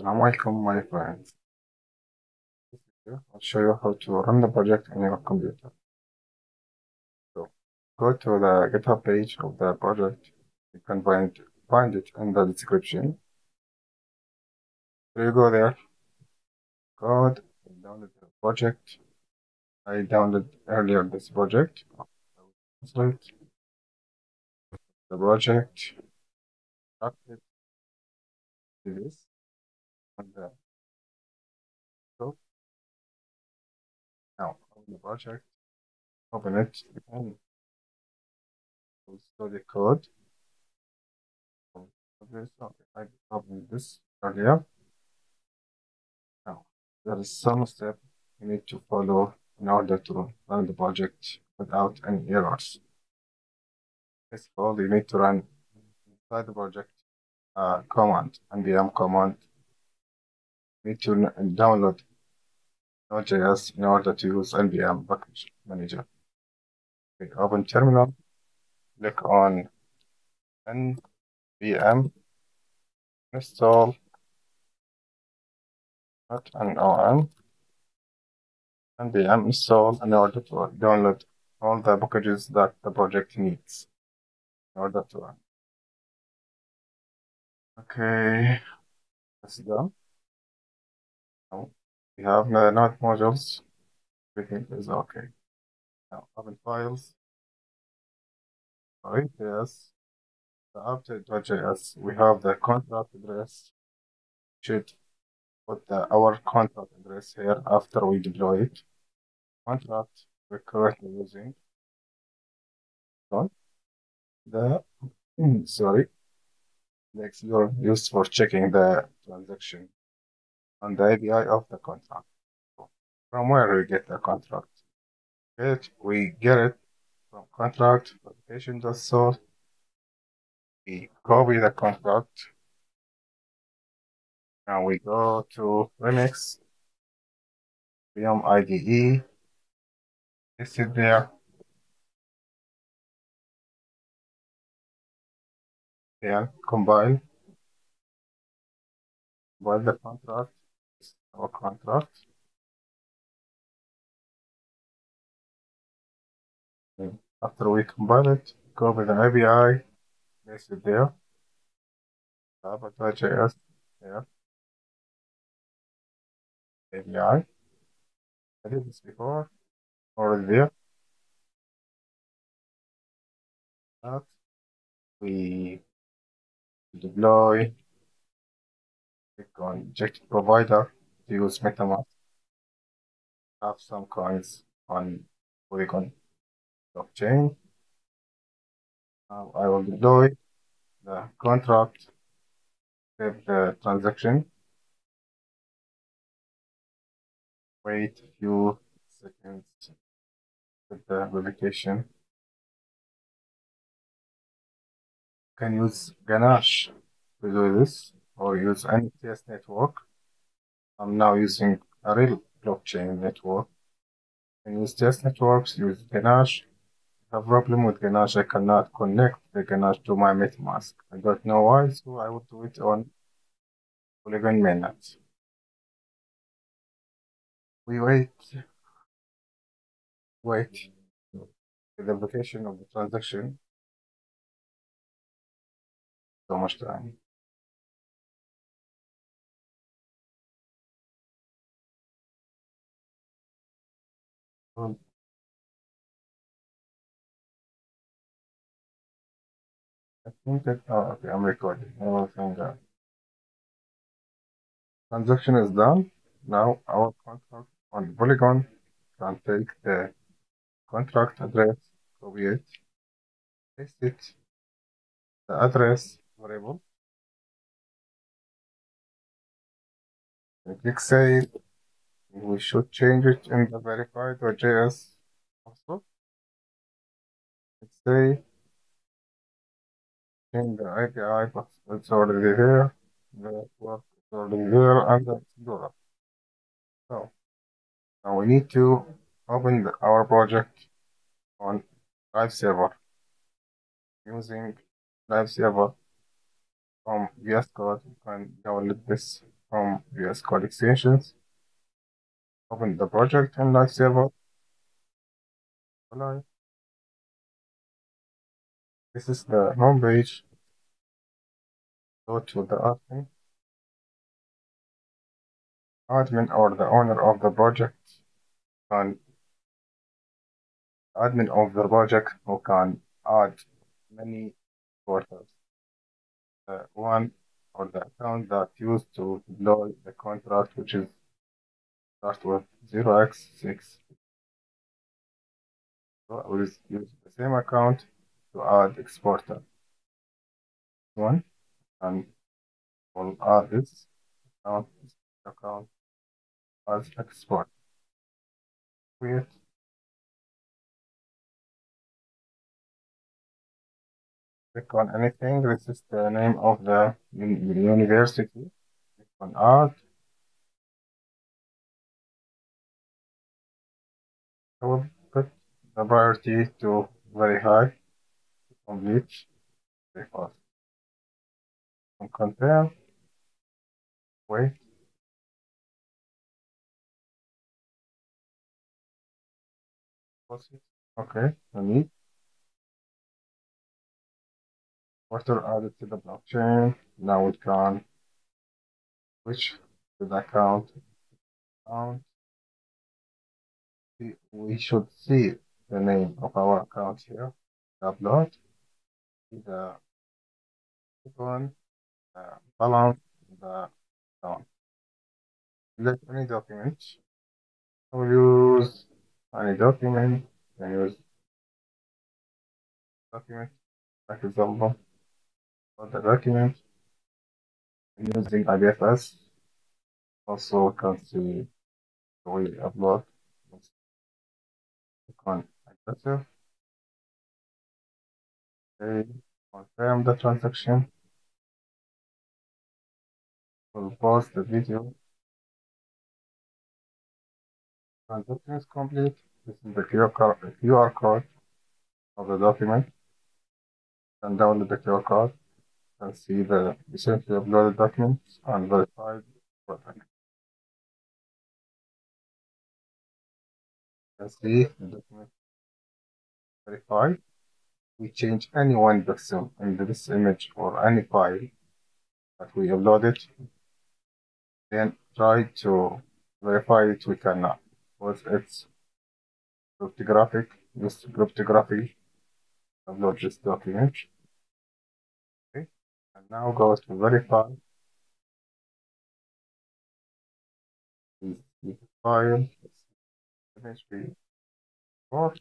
Assalamualaikum my friends. I'll show you how to run the project on your computer. So go to the GitHub page of the project. You can find find it in the description. So you go there, code, download the project. I downloaded earlier this project. The project. This. Uh, so now open the project. Open it and install the code. Okay, so I opened this earlier. Now there is some step you need to follow in order to run the project without any errors. First of all, you need to run inside the project uh, command, npm command. Need to download Node.js in order to use npm package manager. Okay, open terminal, click on npm install not on npm install in order to download all the packages that the project needs in order to run. Okay, that's done. We have the node modules. Everything is okay. Now open files. Right, yes. The update.js, we have the contract address. Should put the, our contract address here after we deploy it. Contract we're currently using. The hmm, sorry, the explorer used for checking the transaction on the API of the contract. So from where we get the contract? It we get it from contract application.source. We copy the contract. Now we go to Remix, VM IDE, paste it there. Then compile, compile the contract, our contract. And After we compile it, copy the API, it there. Java.js there. API. I did this before, already there. That we deploy, click on inject provider use MetaMask. Have some coins on Polygon blockchain. Now I will deploy the contract, save the transaction. Wait a few seconds with the verification. Can use Ganache to do this or use any TS network. I'm now using a real blockchain network. Can use TS networks, use Ganache. I have a problem with Ganache. I cannot connect the Ganache to my MetaMask. I don't know why, so I will do it on Polygon mainnet. We wait, wait for the verification of the transaction. So much time. Um, I think that, oh, okay, I'm recording. I will think that transaction is done. Now our contract on Polygon can take the contract address, copy it, paste it, the address variable, and click save. We should change it in the verified.js also. Let's save. in the API, but it's already here. The network is already there, and the Explorer. So now we need to open the, our project on Live Server using Live Server from VS Code. You can download this from VS Code extensions. Open the project and in Live Server. This is the home page. Go to the admin. Admin or the owner of the project can admin of the project who can add many portals. The one or the account that used to deploy the contract, which is start with 0x6. So I will use the same account to add exporter. One and we'll add this account, this account as export. Create click on anything. This is the name of the university. Click on add. I will put the priority to very high complete very fast. And confirm. Wait. Okay, no need. Water added to the blockchain. Now we can switch to the account. account. We should see the name of our account here. Upload the icon, the balance, the account. Select any document. I will use any document. I use document, like example for the document using IPFS. Also can see we upload on aggressive. Okay, confirm the transaction. We'll pause the video. Transaction is complete. This is the QR code, QR code of the document. And download the QR code and see the recently uploaded documents and verified product. Can see the mm-hmm. document verified. We change any one pixel in this image or any file that we uploaded. Then try to verify it, we cannot because it's cryptographic, this cryptography upload this document. Okay, and now go to verify. File PHP or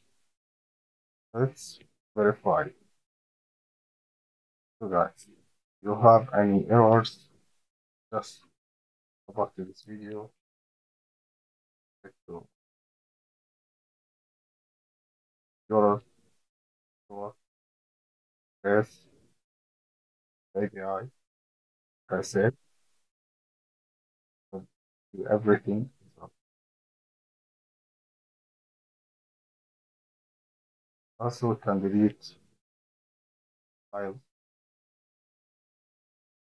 let's verify. So guys, you have any errors, just go back to this video. Click to your press API, I said, do everything. Also, can delete files.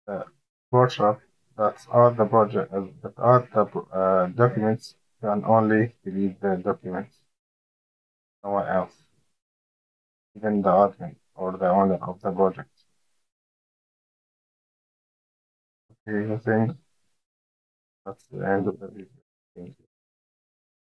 The workshop that are the project uh, that are the uh, documents can only delete the documents. No one else, even the admin or the owner of the project. Okay, I think that's the end of the video.